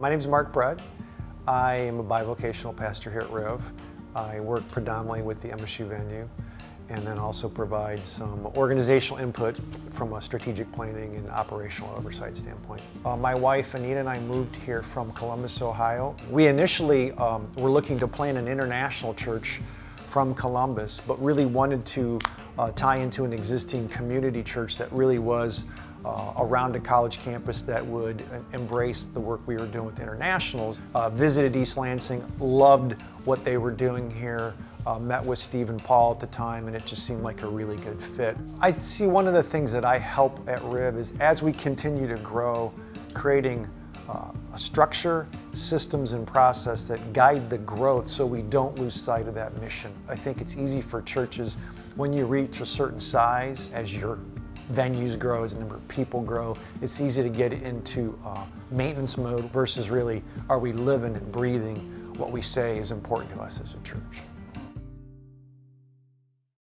My name is Mark Brett. I am a bivocational pastor here at Riv. I work predominantly with the MSU venue and then also provide some organizational input from a strategic planning and operational oversight standpoint. Uh, my wife Anita and I moved here from Columbus, Ohio. We initially um, were looking to plant an international church from Columbus, but really wanted to uh, tie into an existing community church that really was uh, around a college campus that would embrace the work we were doing with internationals. Uh, visited East Lansing, loved what they were doing here, uh, met with Steve and Paul at the time, and it just seemed like a really good fit. I see one of the things that I help at RIV is as we continue to grow, creating uh, a structure, systems, and process that guide the growth so we don't lose sight of that mission. I think it's easy for churches when you reach a certain size as your venues grow, as the number of people grow, it's easy to get into uh, maintenance mode versus really are we living and breathing what we say is important to us as a church.